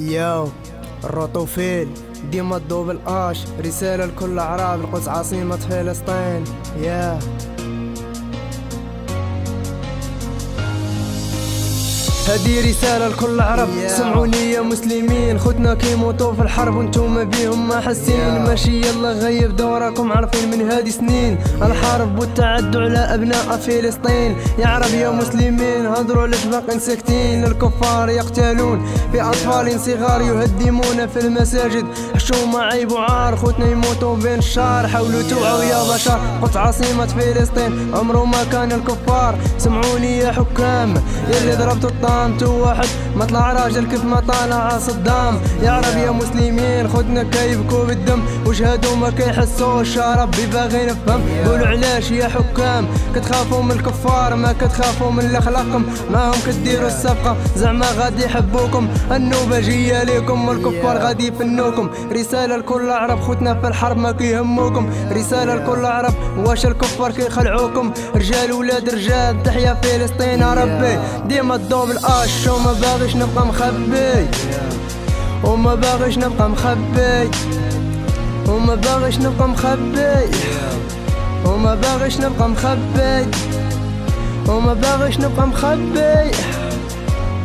ياو الروتوفيل ديما الدوبل اش رسالة لكل أعراب القدس عاصمة فلسطين. يا هدي رسالة لكل عرب. سمعوني يا مسلمين. خدنا كيموتوا في الحرب وأنتم بيهم ما حاسين. ماشي يلا غيب دوركم. عارفين من هادي سنين الحرب والتعدي على أبناء فلسطين. يا عرب يا مسلمين هضروا ليش باقين ساكتين. الكفار يقتلون في أطفال صغار يهدمون في المساجد. حشومة عيب وعار خوتنا يموتوا بين الشار حاولوا توعوا يا بشر قدس عاصمة فلسطين عمره ما كان الكفار. سمعوني يا حكام يلي ضربتوا الطار. انتو واحد. ما طلع راجل كيف ما طالع صدام. يا عرب يا مسلمين خدنا كيبكوا بالدم وشهدوا ما كيحسوش يا ربي باغي نفهم. قولوا علاش يا حكام كتخافوا من الكفار ما كتخافوا من اللي خلقكم معاهم كديروا الصفقة زعما غادي يحبوكم. النوبة جاية ليكم والكفار غادي يفنوكم. رسالة لكل عرب خوتنا في الحرب ما كيهموكم. رسالة لكل عرب واش الكفار كيخلعوكم. رجال ولاد رجال تحيا فلسطين ربي. ديما الضوء اش وما باغيش نبقى مخبي وما باغيش نبقى مخبي وما باغيش نبقى مخبي وما باغيش نبقى مخبي وما باغيش نبقى مخبي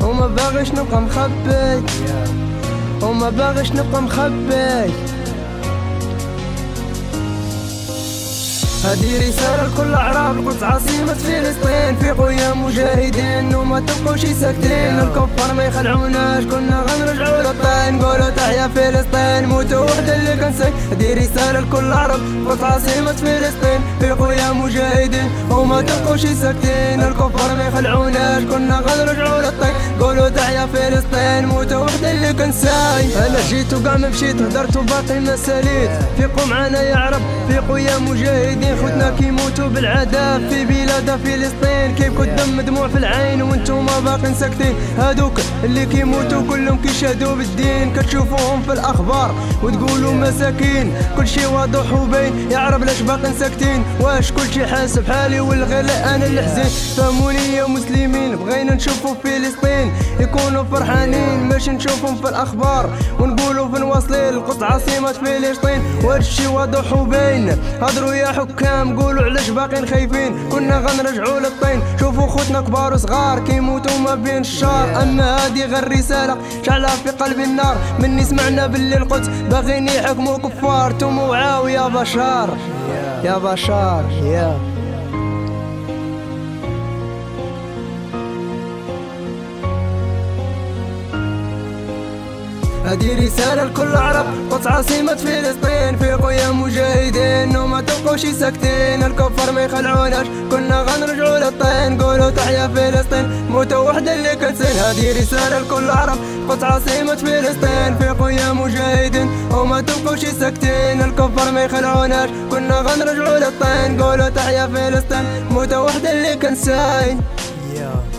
وما باغيش نبقى مخبي وما باغيش نبقى مخبي هذه رسالة لكل أعراب القدس عاصمة فلسطين. فيقوا يا مجاهدين وما تبقوش ساكتين. الكفار ما يخلعوناش كنا غنرجعوا للطين. نقولوا تحيا فلسطين موتوا وحدة اللي كنسي هذه رسالة لكل العرب القدس عاصمة فلسطين. فيقوا يا مجاهدين وما تبقوش ساكتين. الكفار ما يخلعوناش كنا غنرجعوا للطين. قولوا تحيا فلسطين موتوا كنساي أنا جيت وقع مشيت هدرت وباقي ما ساليت فيقوا معانا يا عرب فيقوا يا مجاهدين. خوتنا كيموتوا بالعذاب. في بلاد فلسطين كيبكوا الدم دموع في العين وأنتم باقين ساكتين. هادوك اللي كيموتوا كلهم كيشهدوا بالدين. كتشوفوهم في الأخبار وتقولوا مساكين. كل شي واضح وبين. يا عرب لاش باقين ساكتين؟ واش كل شي حاسب حالي ولا غير أنا اللي حزين؟ فهموني يا مسلمين بغينا نشوفوا فلسطين. يكونوا فرحانين ماشي نشوفهم في الأخبار ونقولوا فين واصلين القدس عاصمة فلسطين. وهادشي واضح وبين. هضروا يا حكام قولوا علاش باقيين خايفين. كنا غنرجعوا للطين. شوفوا خوتنا كبار وصغار كيموتوا ما بين الشار أما هادي غير رسالة شعلها في قلب النار. مني سمعنا باللي القدس باغيين يحكموا كفار. توم وعاو يا بشار. يا بشار يا. هذه رسالة لكل عرب. قدس عاصمة فلسطين فيقوا يا مجاهدين. وما تبقوش ساكتين. الكفار ما يخلعوناش. كنا غنرجعوا للطين. قولوا تحيا فلسطين. موتوا وحدة اللي كتسين هذه رسالة لكل عرب. قدس عاصمة فلسطين فيقوا يا مجاهدين. وما تبقوش ساكتين. الكفار ما يخلعوناش. كنا غنرجعوا للطين. قولوا تحيا فلسطين. موتوا وحدة اللي كنساين yeah.